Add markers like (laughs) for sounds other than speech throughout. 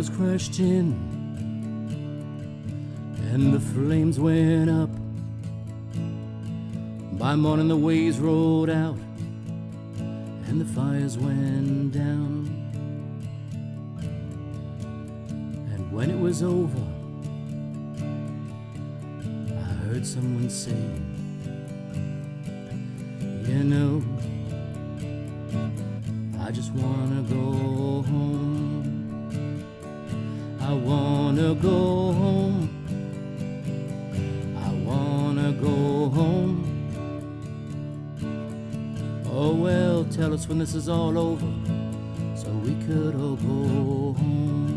waters crashed in, and the flames went up. By morning, the waves rolled out, and the fires went down. And when it was over, I heard someone say, You know, I just wanna go home. I wanna go home. I wanna go home. Oh well, tell us when this is all over, so we could all go home.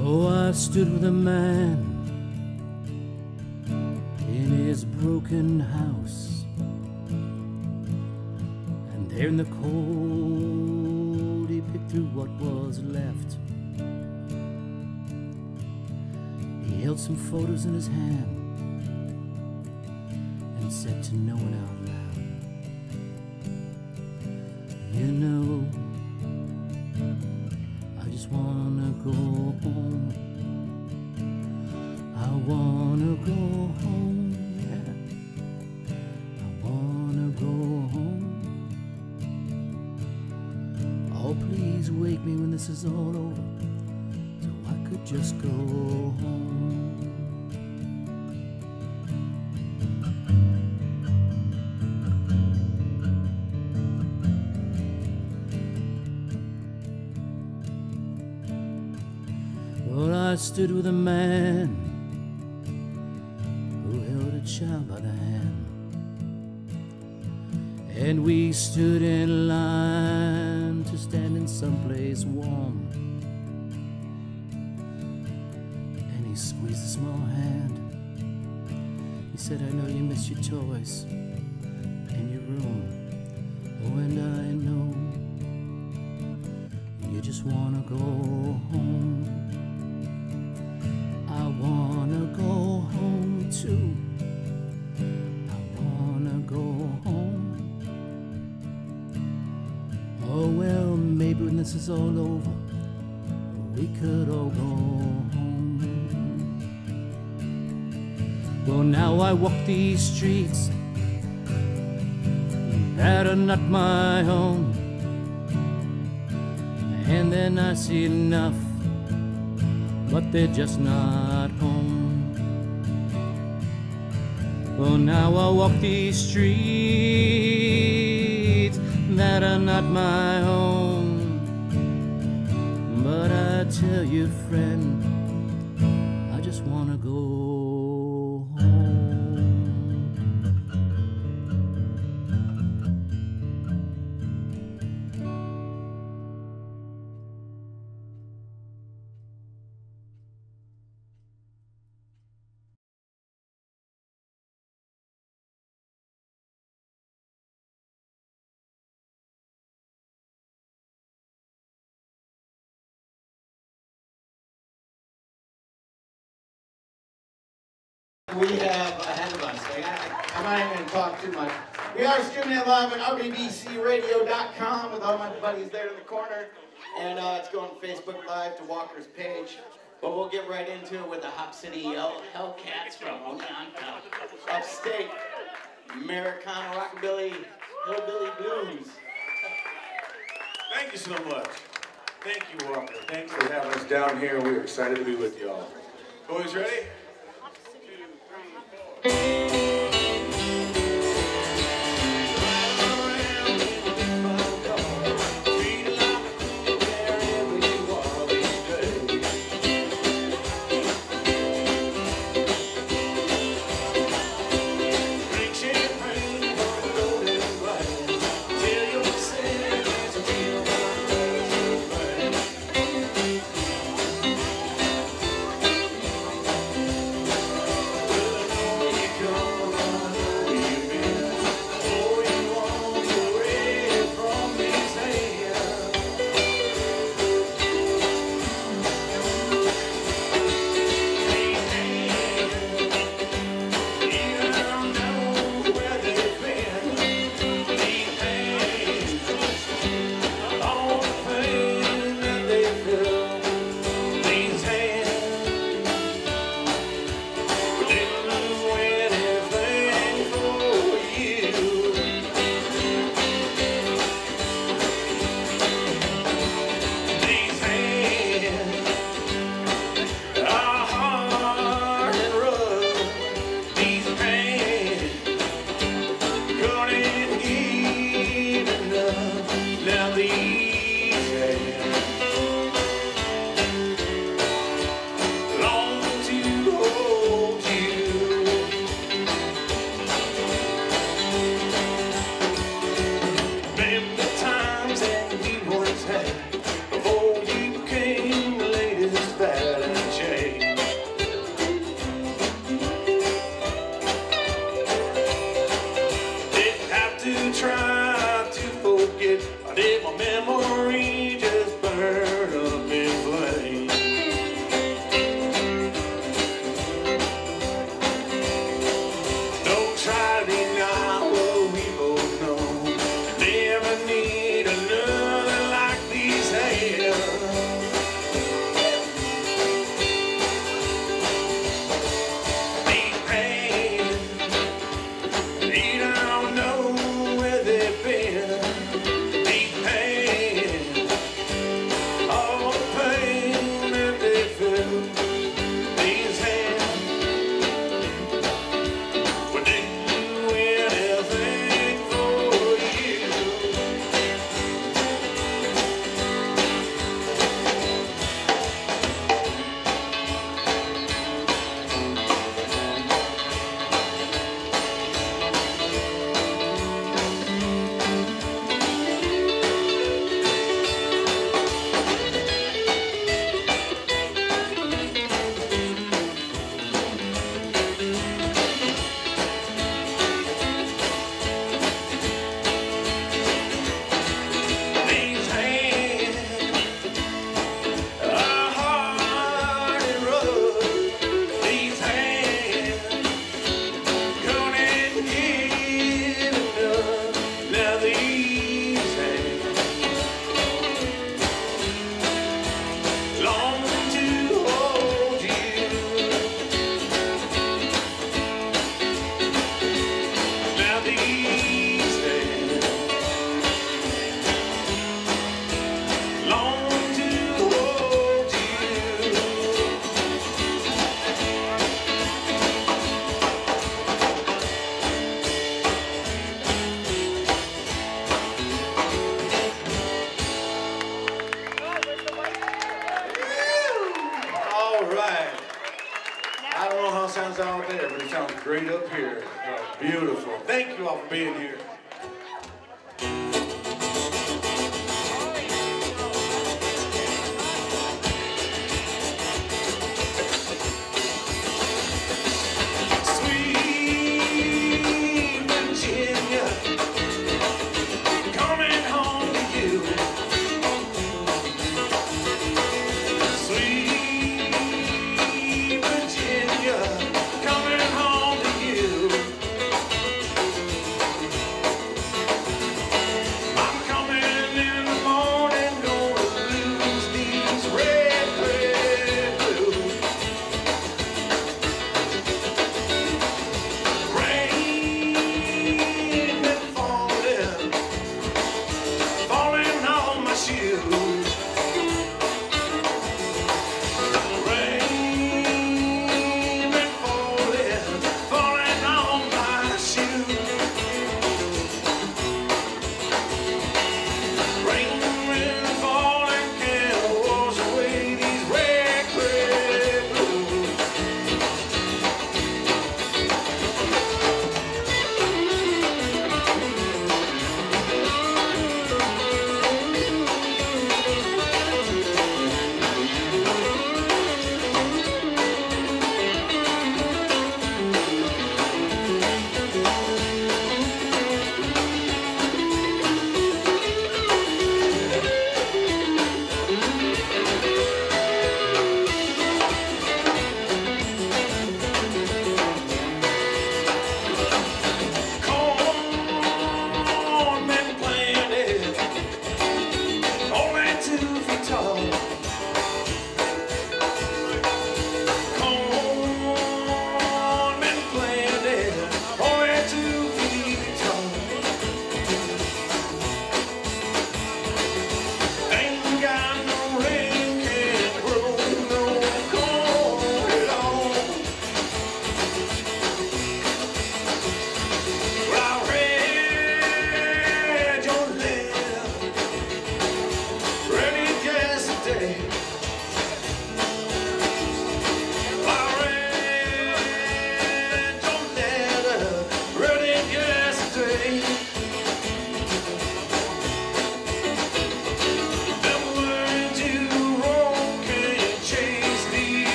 Oh, I stood with a man broken house, and there in the cold he picked through what was left. He held some photos in his hand and said to no one out loud, You know. I just wanna go home. I wanna go home, please wake me when this is all over, so I could just go home. Well, I stood with a man who held a child by the hand. And we stood in line warm. And he squeezed a small hand. He said, I know you miss your toys and your room. Is all over, we could all go home. Well, now I walk these streets that are not my own, and then I see enough but they're just not home. Well, now I walk these streets that are not my own. Tell you, friend, I just wanna go we have ahead of us. I, I'm not even going to talk too much. We are streaming live at RBBCRadio.com with all my buddies there in the corner. And uh, it's going Facebook Live to Walker's page. But we'll get right into it with the Hop City Hell, Hellcats from Oneonta, upstate, Americana Rockabilly, Hillbilly Blues. Thank you so much. Thank you, Walker. Thanks for having us down here. We're excited to be with y'all. Boys ready? Come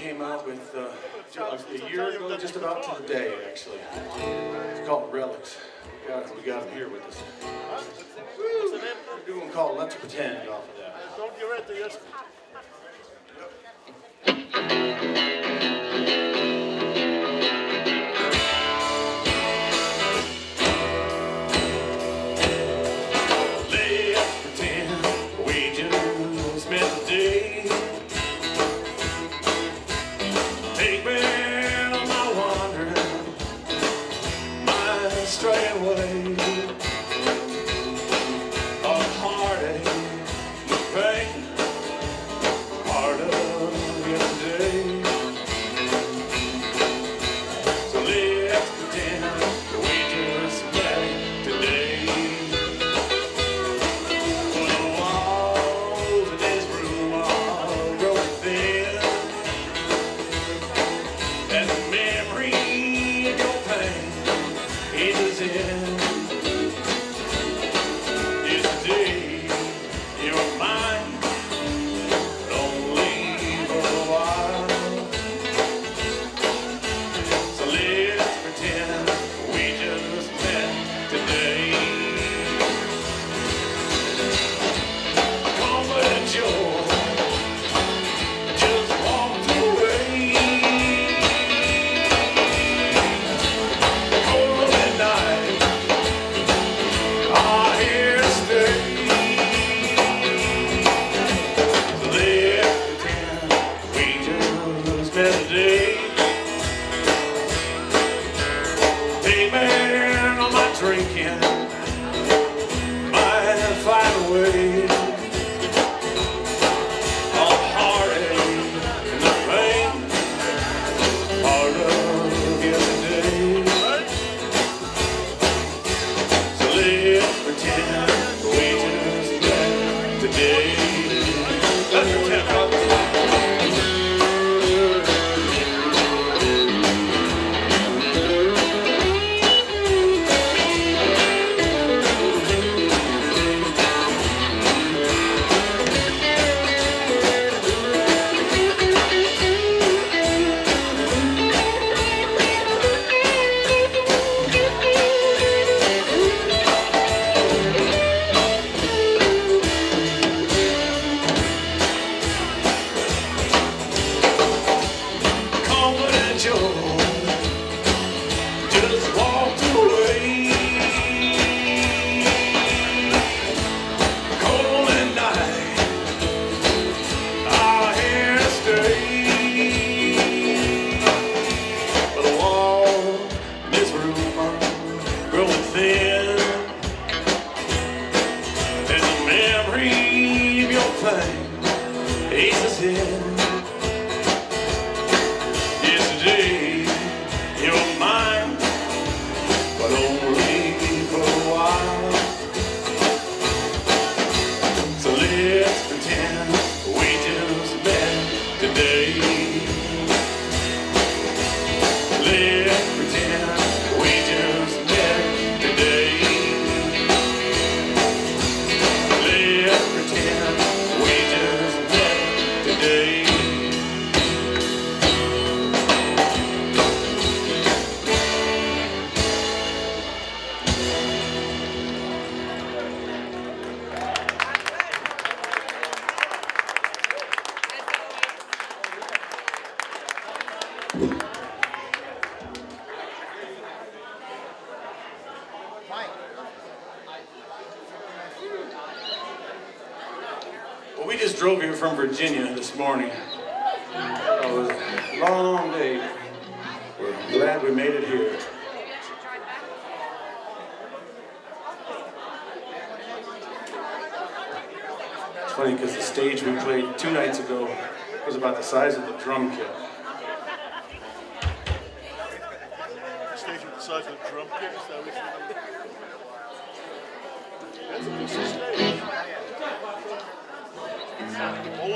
came out with uh, a year ago, just about to the day, actually. It's called Relics. We got, we got them here with us. We're doing called Let's Pretend off of that.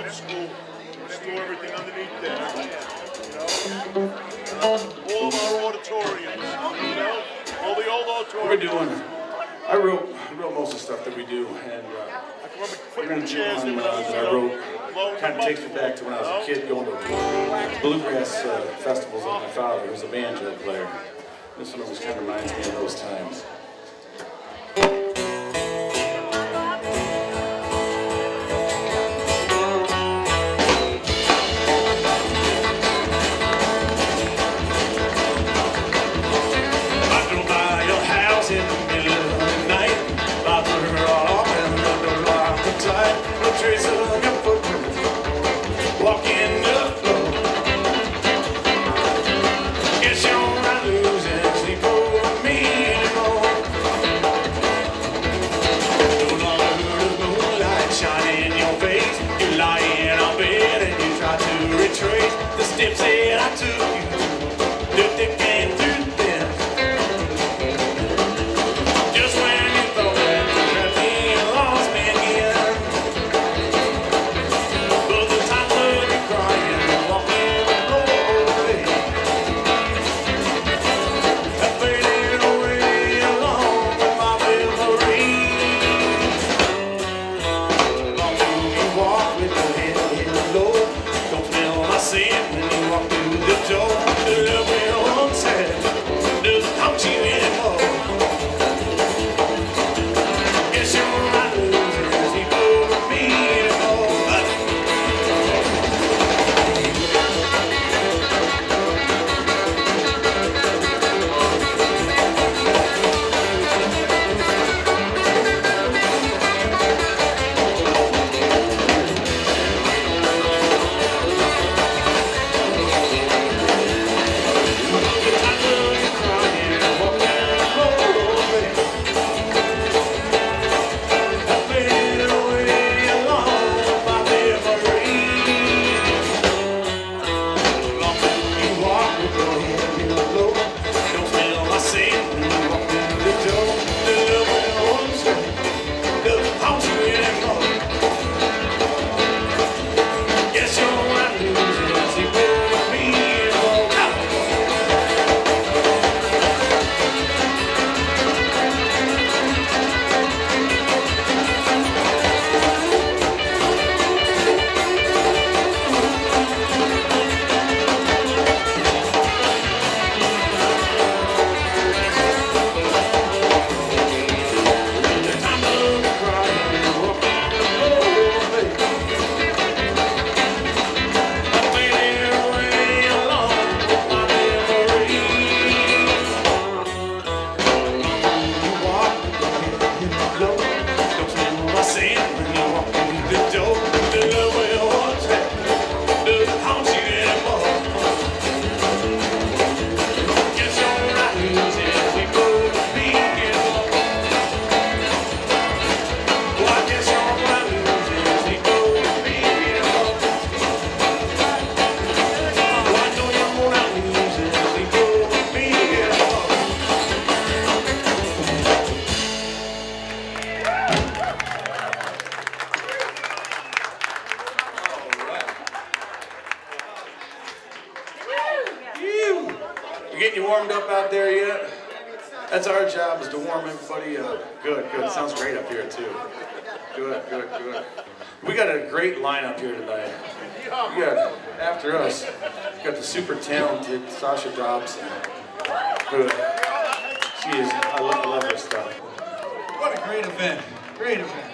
old school. Store everything underneath there. You know, all of our auditoriums. You know, all the old auditoriums. We're doing. I wrote, I wrote most of the stuff that we do, and uh, we're gonna on, uh, that I wrote. Kind of takes me back to when I was a kid going to bluegrass uh, festivals with my father, who was a banjo player. This one always kind of reminds me of those times. Warmed up out there yet? That's our job is to warm everybody up. Good, good. Sounds great up here too. Good, good, good. We got a great lineup here tonight. Got after us, we got the super talented Sasha Dobson. Who, she is. I love, I love her stuff. What a great event. Great event.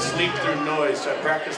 sleep through noise, so I practiced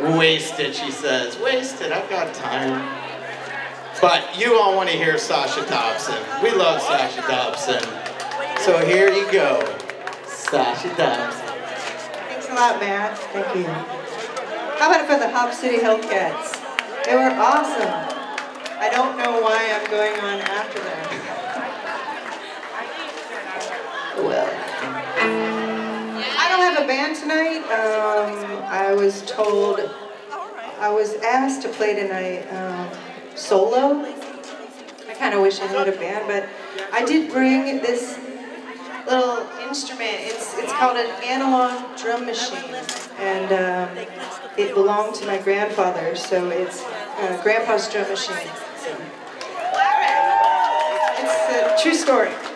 wasted, she says. Wasted, I've got time. But you all want to hear Sasha Dobson. We love Sasha Dobson. So here you go, Sasha Dobson. Thanks a lot, Matt. Thank you. How about for the Hop City Hellcats? They were awesome. I don't know why I'm going on after them. (laughs) well. I don't have a band tonight. Um, I was told, I was asked to play tonight um, solo. I kind of wish I had a band, but I did bring this little instrument. It's it's called an analog drum machine, and um, it belonged to my grandfather, so it's uh, Grandpa's drum machine. It's a true story.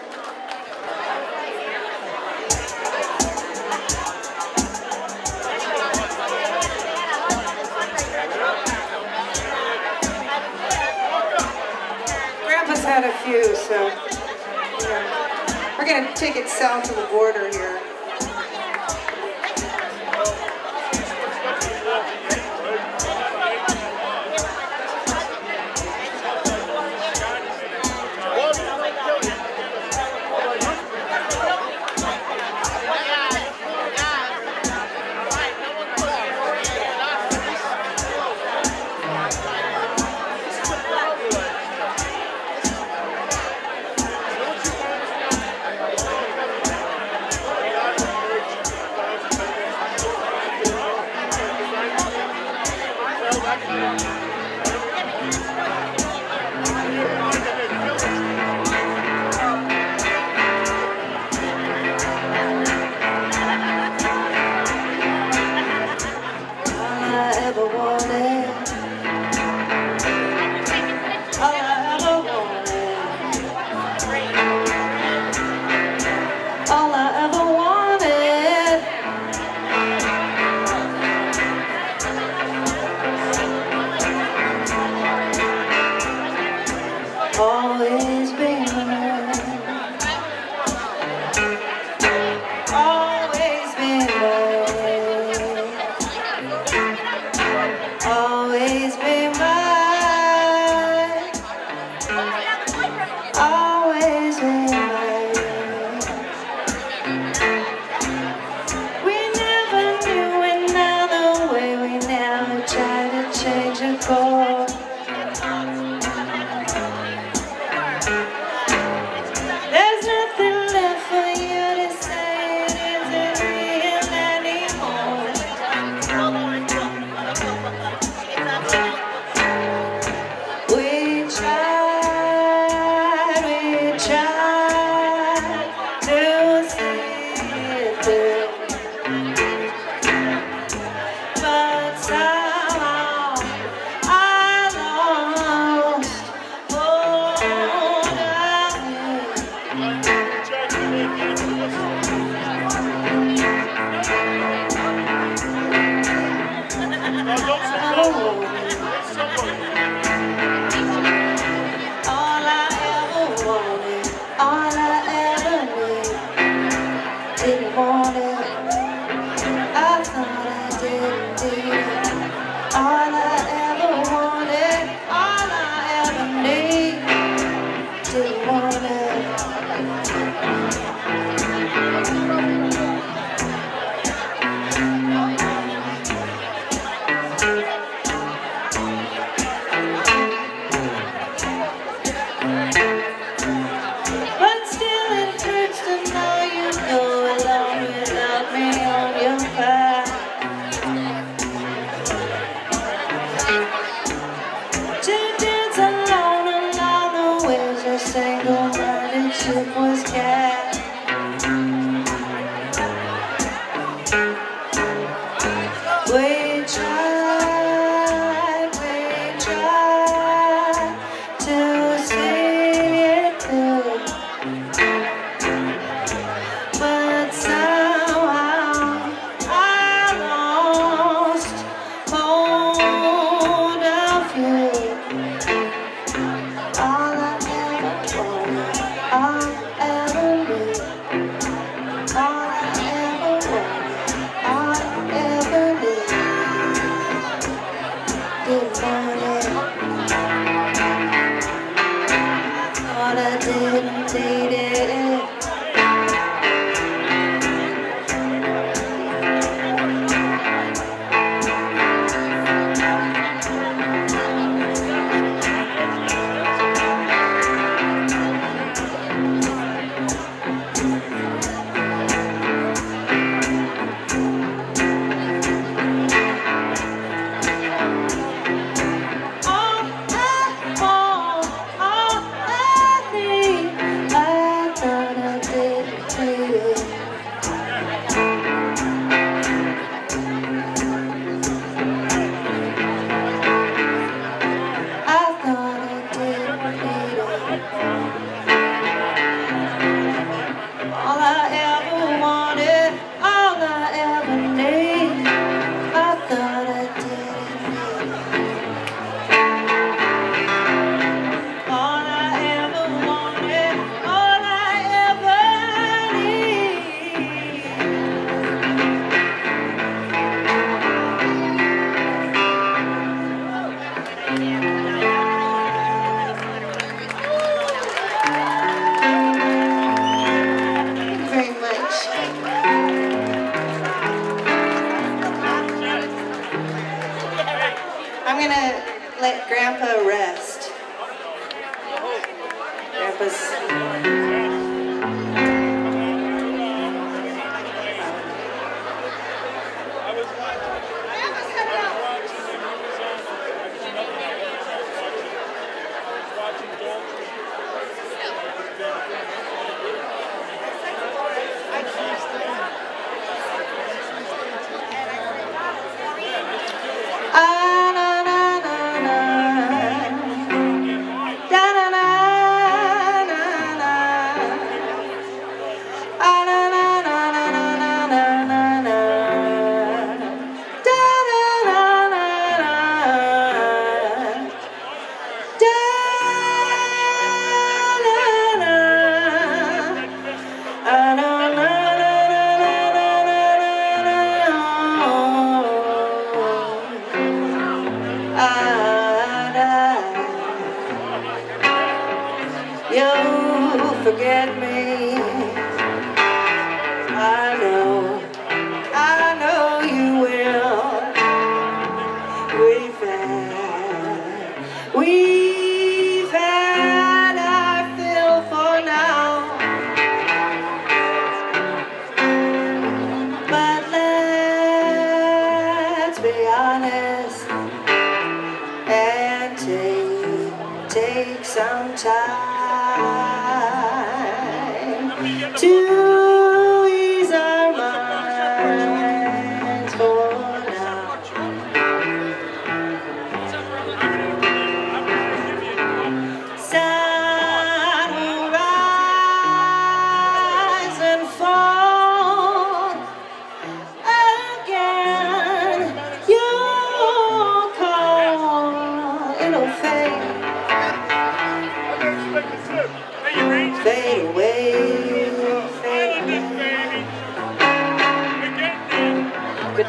Had a few, so we're going to take it south of the border here.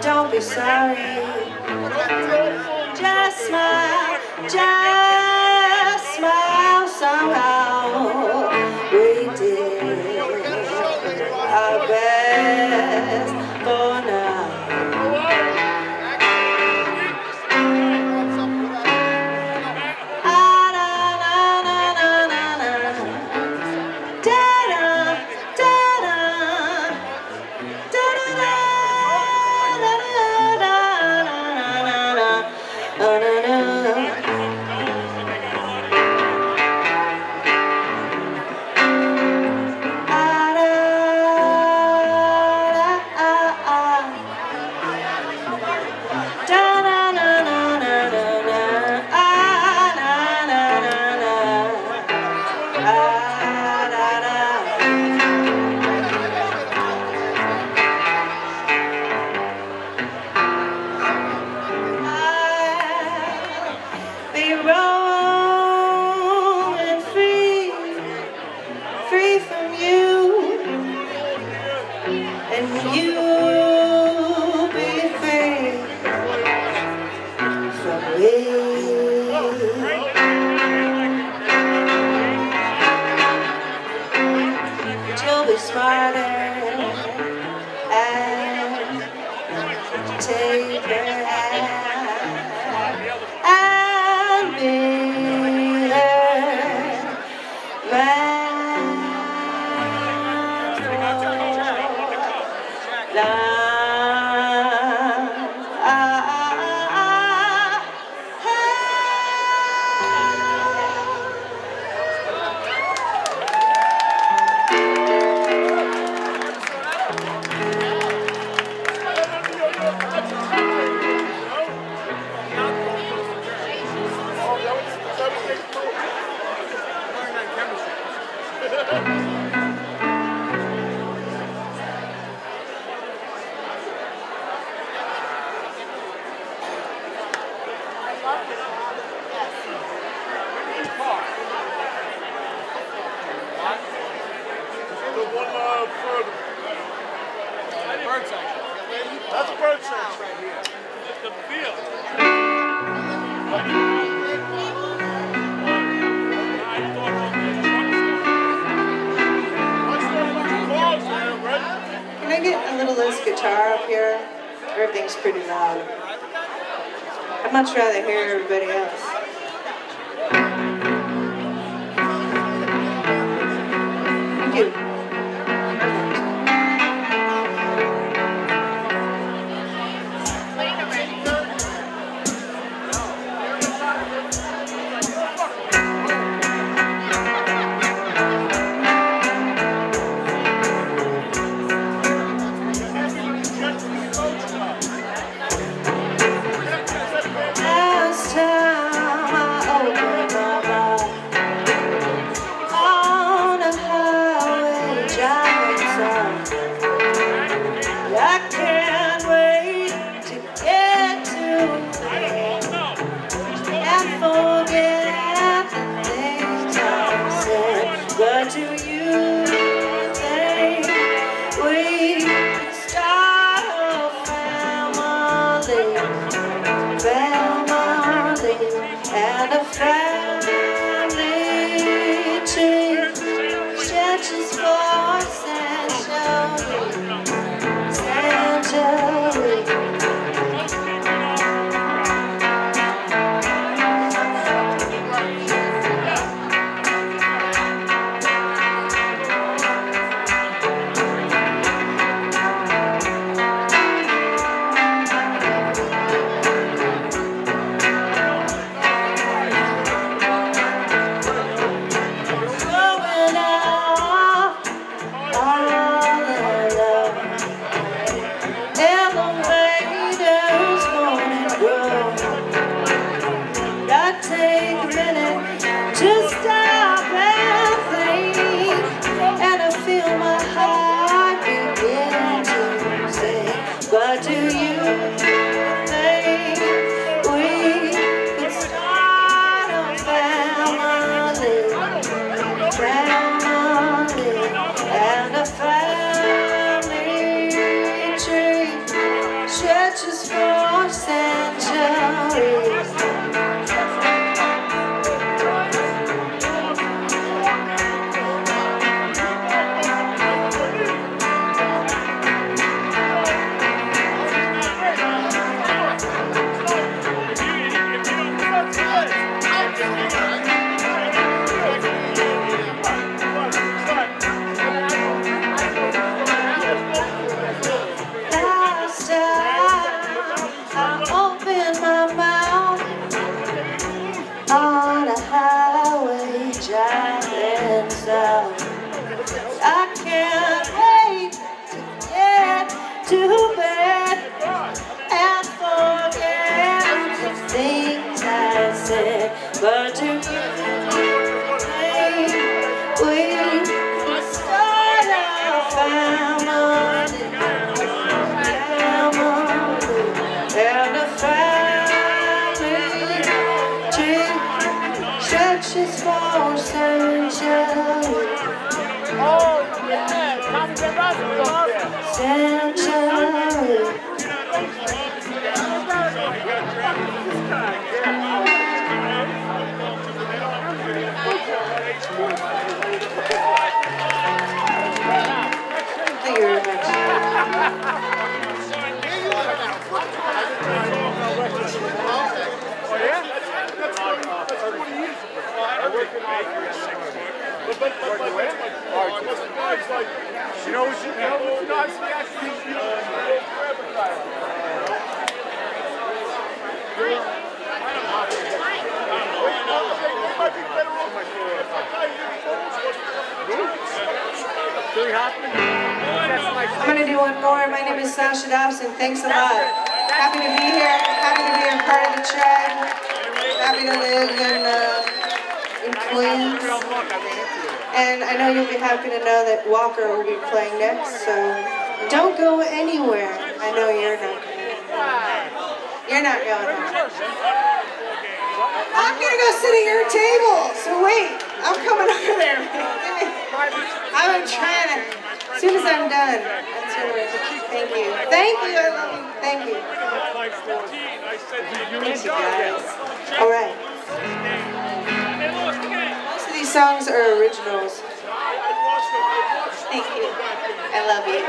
Don't be sorry. 짠! Thanks a lot. Happy to be here. Happy to be a part of the tribe. Happy to live in uh, in Queens. And I know you'll be happy to know that Walker will be playing next. So don't go anywhere. I know you're not. You're not going anywhere. I'm gonna go sit at your table. So wait, I'm coming over there. (laughs) I'm trying to. As soon as I'm done. Thank you. Thank you. I love you. Thank you. All right. Most of these songs are originals. Thank you. I love you.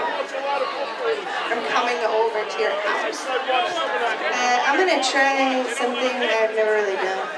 I'm coming over to your house. Uh, I'm gonna try something I've never really done.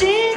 She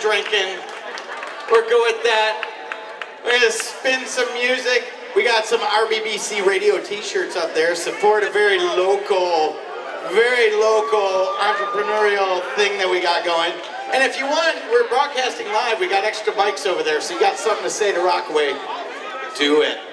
drinking. We're good with that. We're gonna spin some music. We got some RBBC radio t-shirts up there. Support a very local, very local entrepreneurial thing that we got going. And if you want, we're broadcasting live. We got extra bikes over there, so you got something to say to Rockaway. Do it.